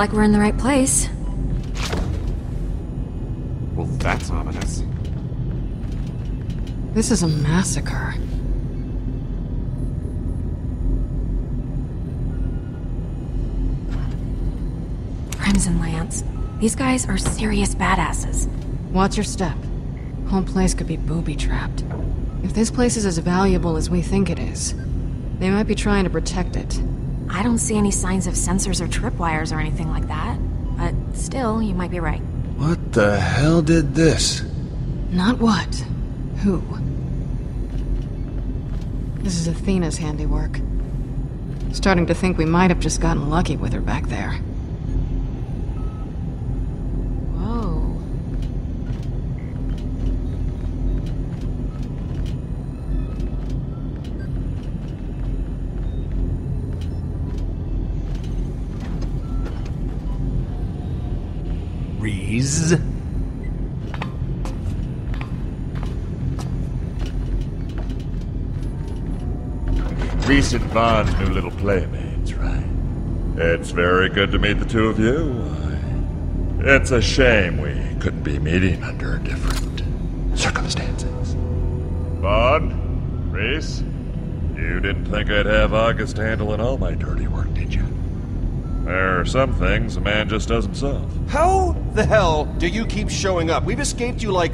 Looks like we're in the right place. Well, that's ominous. This is a massacre. Crimson Lance. These guys are serious badasses. Watch your step. Whole place could be booby-trapped. If this place is as valuable as we think it is, they might be trying to protect it. I don't see any signs of sensors or tripwires or anything like that. But still, you might be right. What the hell did this? Not what. Who? This is Athena's handiwork. Starting to think we might have just gotten lucky with her back there. Whoa. Rhys and Vaughn's new little playmates, right? It's very good to meet the two of you. It's a shame we couldn't be meeting under different circumstances. Vaughn? Rhys? You didn't think I'd have August handling all my dirty work, did you? There are some things a man just doesn't solve. How the hell do you keep showing up? We've escaped you like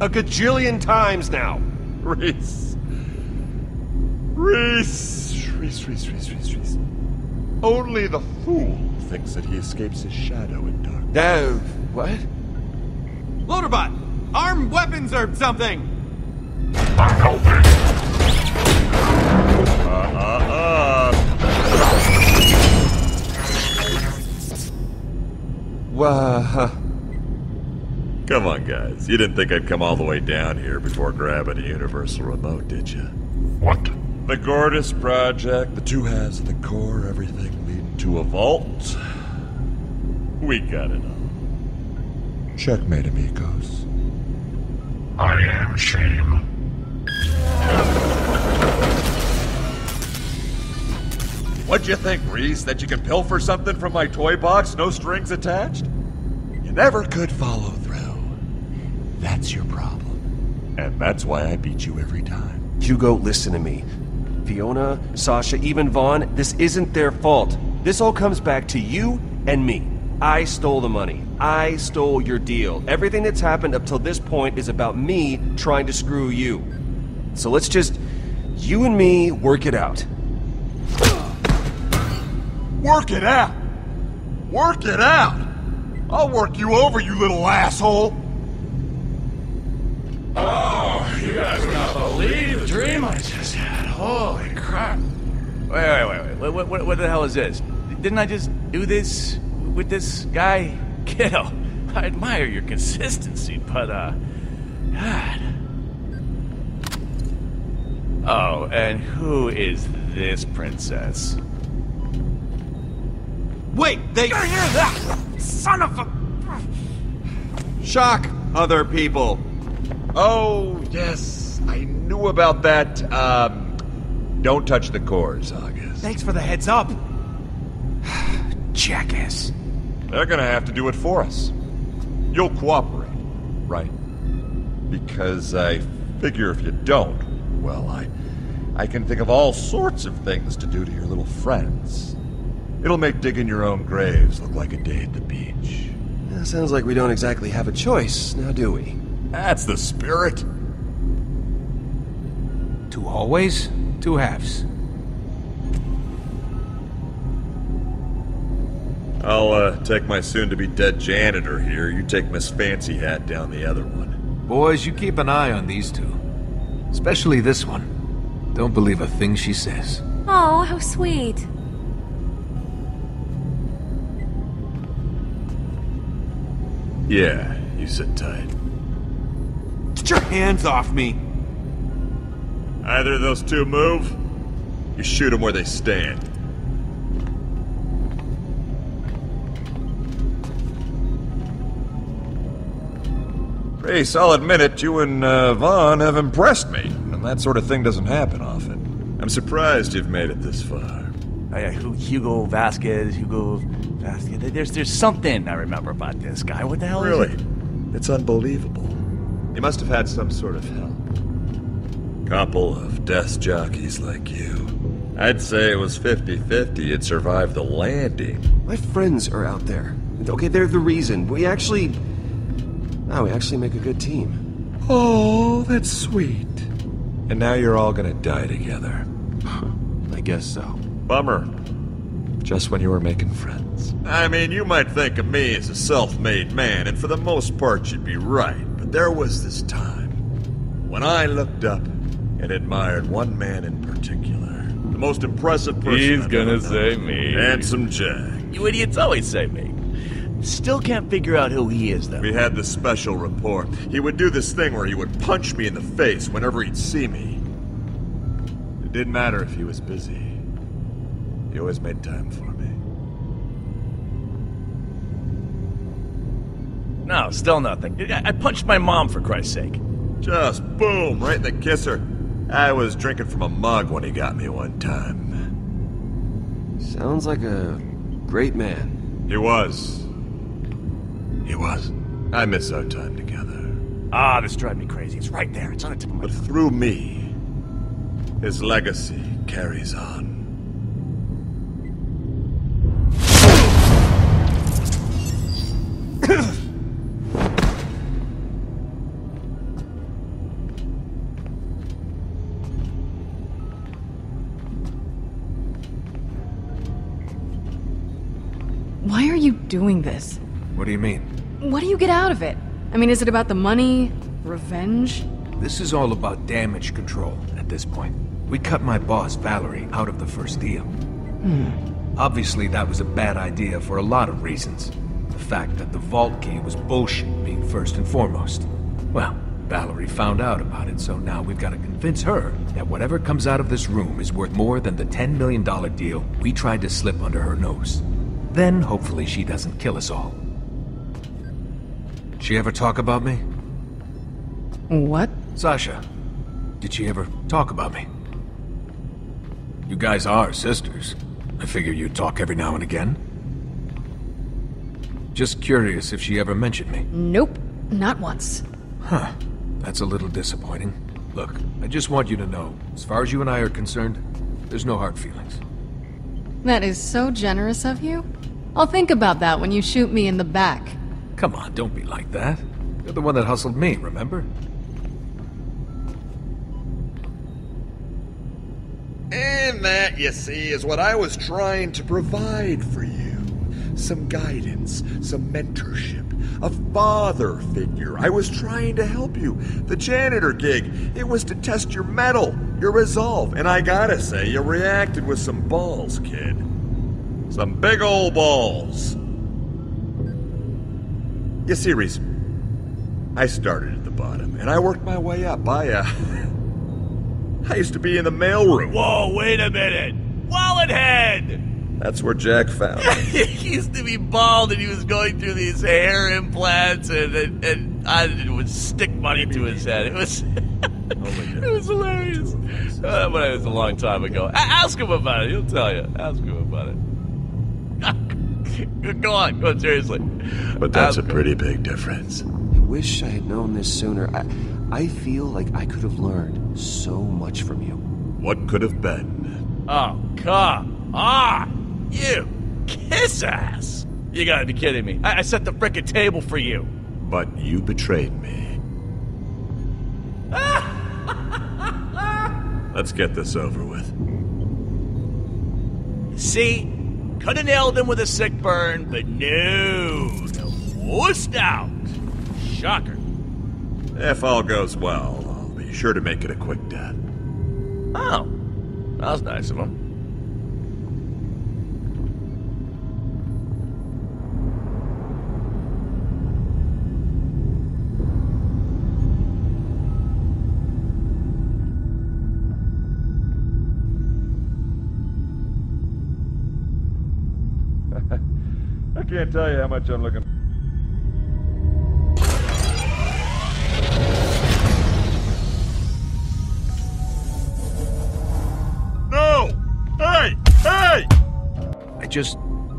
a gajillion times now. Rhys. Rhys. Rhys, Rhys, Rhys, Rhys, Rhys. Only the fool thinks that he escapes his shadow in dark. Uh, what? Loaderbot! Armed weapons or something! Come on, guys. You didn't think I'd come all the way down here before grabbing a universal remote, did you? What? The Gortys Project, the two halves of the core, everything leading to a vault. We got it all. Checkmate, amigos. I am shame. What'd you think, Rhys? That you can pilfer something from my toy box, no strings attached? You never could follow through. That's your problem. And that's why I beat you every time. Hugo, listen to me. Fiona, Sasha, even Vaughn, this isn't their fault. This all comes back to you and me. I stole the money. I stole your deal. Everything that's happened up till this point is about me trying to screw you. So let's just, you and me, work it out. Work it out! Work it out! I'll work you over, you little asshole! Oh, you guys would not believe the dream I just had. Holy crap. Wait, wait, wait, wait. What, what, what, what the hell is this? Didn't I just do this with this guy? Kiddo, I admire your consistency, but, uh. God. Oh, and who is this princess? Wait, they. hear that, Son of a. Shock other people. Oh, yes, I knew about that. Um, don't touch the cores, August. Thanks for the heads up. Jackass. They're gonna have to do it for us. You'll cooperate, right? Because I figure if you don't, well, I, I can think of all sorts of things to do to your little friends. It'll make digging your own graves look like a day at the beach. Yeah, sounds like we don't exactly have a choice, now do we? That's the spirit. Two hallways, two halves. I'll uh, take my soon-to-be dead janitor here. You take Miss Fancy Hat down the other one. Boys, you keep an eye on these two. Especially this one. Don't believe a thing she says. Oh, how sweet. Yeah, you sit tight. Get your hands off me! Either of those two move, you shoot them where they stand. Grace, I'll admit it, you and uh, Vaughn have impressed me, and that sort of thing doesn't happen often. I'm surprised you've made it this far. Hu- Hugo Vasquez, Hugo There's there's something I remember about this guy. What the hell is Really? it? It's unbelievable. He must have had some sort of help. Couple of desk jockeys like you. I'd say it was 50-50 you'd survive the landing. My friends are out there. Okay, they're the reason. We actually. Oh, we actually make a good team. Oh, that's sweet. And now you're all gonna die together. I guess so. Bummer. Just when you were making friends. I mean, you might think of me as a self-made man, and for the most part you'd be right. But there was this time when I looked up and admired one man in particular. The most impressive person He's I've gonna ever say known. me. Handsome Jack. You idiots always say me. Still can't figure out who he is, though. We had this special rapport. He would do this thing where he would punch me in the face whenever he'd see me. It didn't matter if he was busy. He always made time for me. No, still nothing. I I punched my mom for Christ's sake. Just boom, right in the kisser. I was drinking from a mug when he got me one time. Sounds like a great man. He was. He was. I miss our time together. Ah, this drives me crazy. It's right there. It's on the tip of my But tongue. through me, his legacy carries on. Why are you doing this? What do you mean? What do you get out of it? I mean, is it about the money? Revenge? This is all about damage control at this point. We cut my boss, Vallory, out of the first deal. Hmm. Obviously, that was a bad idea for a lot of reasons. The fact that the vault key was bullshit being first and foremost. Well, Vallory found out about it, so now we've got to convince her that whatever comes out of this room is worth more than the $10 million deal we tried to slip under her nose. Then, hopefully, she doesn't kill us all. She ever talk about me? What? Sasha, did she ever talk about me? You guys are sisters. I figure you'd talk every now and again. Just curious if she ever mentioned me. Nope. Not once. Huh. That's a little disappointing. Look, I just want you to know, as far as you and I are concerned, there's no hard feelings. That is so generous of you. I'll think about that when you shoot me in the back. Come on, don't be like that. You're the one that hustled me, remember? And that, you see, is what I was trying to provide for you. Some guidance, some mentorship, a father figure. I was trying to help you. The janitor gig, it was to test your mettle, your resolve, and I gotta say, you reacted with some balls, kid. Some big old balls. You see, Rhys, I started at the bottom, and I worked my way up. I, uh. I used to be in the mailroom. Whoa, wait a minute. Wallet head! That's where Jack found me. he used to be bald and he was going through these hair implants and and, and I would stick money to his head. It was it was hilarious. Uh, but it was a long time ago. A- ask him about it. He'll tell you. Ask him about it. go on. Go on. Seriously. But that's Ask a him. pretty big difference. I wish I had known this sooner. I, I feel like I could have learned so much from you. What could have been? Oh, come on. You kiss ass. You gotta be kidding me. I, I set the frickin' table for you. But you betrayed me. Let's get this over with. See? Could have nailed him with a sick burn, but no. No. Wussed out. Shocker. If all goes well, I'll be sure to make it a quick death. Oh. That was nice of him. Can't tell you how much I'm looking. No! Hey! Hey! I just.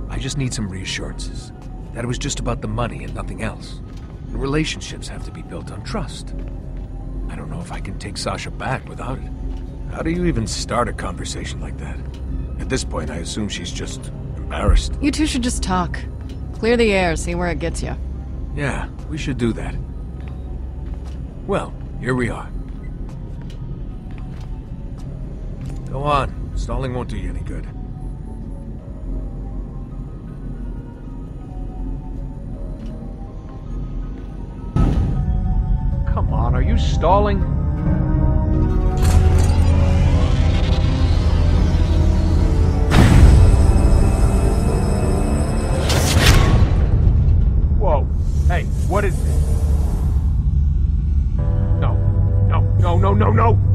I I just need some reassurances. That it was just about the money and nothing else. The relationships have to be built on trust. I don't know if I can take Sasha back without it. How do you even start a conversation like that? At this point, I assume she's just embarrassed. You two should just talk. Clear the air, see where it gets you. Yeah, we should do that. Well, here we are. Go on. Stalling won't do you any good. Come on, are you stalling? What is this? No. No, no, no, no, no!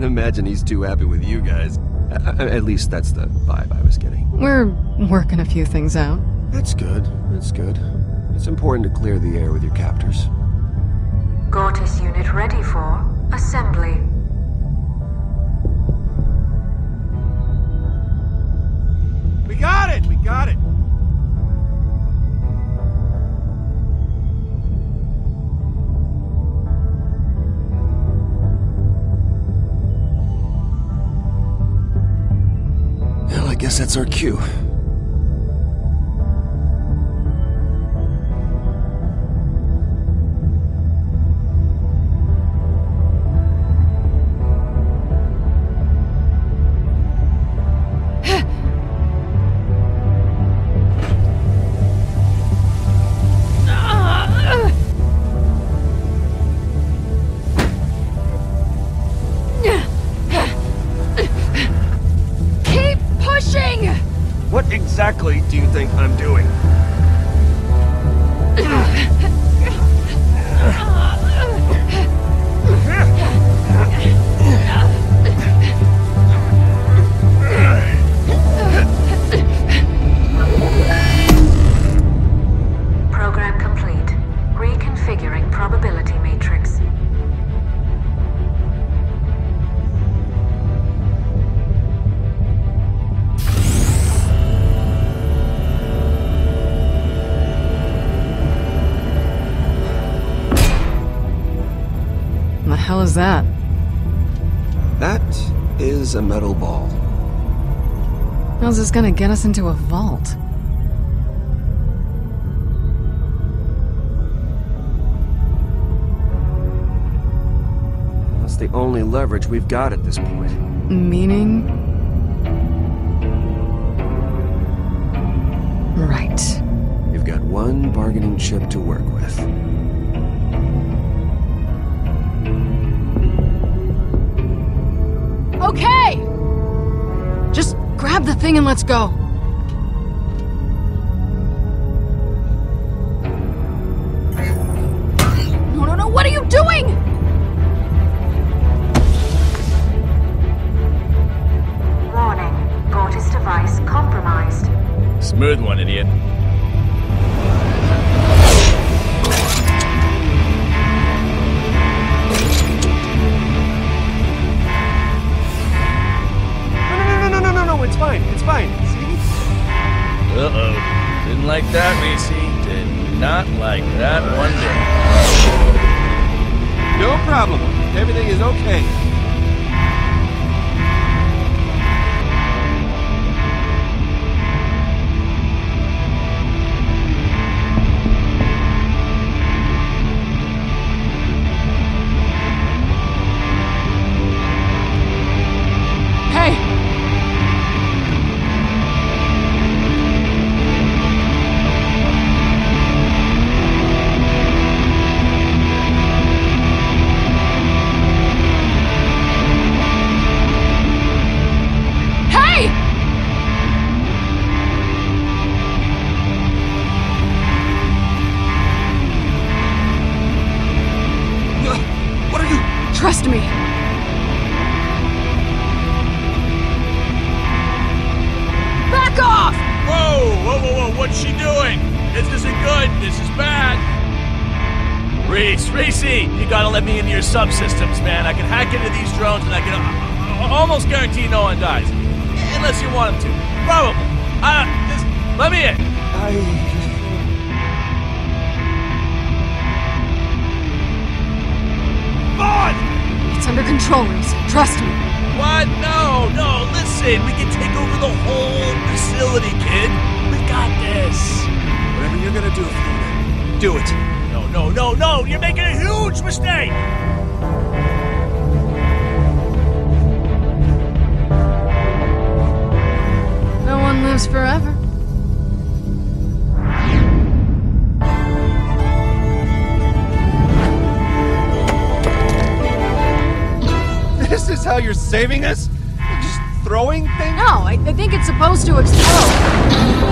Can't imagine he's too happy with you guys. A- a- At least that's the vibe I was getting. We're working a few things out. That's good. That's good. It's important to clear the air with your captors. Gortys unit ready for assembly. We got it! We got it! That's our cue. Hell is that? That is a metal ball. How's this gonna get us into a vault? That's the only leverage we've got at this point. Meaning? Right. You've got one bargaining chip to work with. Okay! Just grab the thing and let's go. No, no, no, what are you doing? Warning. Gortys device compromised. Smooth one, idiot. It's fine. See? Uh-oh. Didn't like that, Macy. Did not like that one bit. No problem. Everything is okay. Subsystems, man. I can hack into these drones and I can uh, almost guarantee no one dies, unless you want them to. Probably. Uh, just let me in. Vaughn! It's under control, Rhys. Trust me. What? No, no, listen. We can take over the whole facility, kid. We got this. Whatever you're gonna do, Fiona, do it. No, no, no, no. You're making a huge mistake. One lives forever. This is how you're saving us? Just throwing things? No, I, I think it's supposed to explode.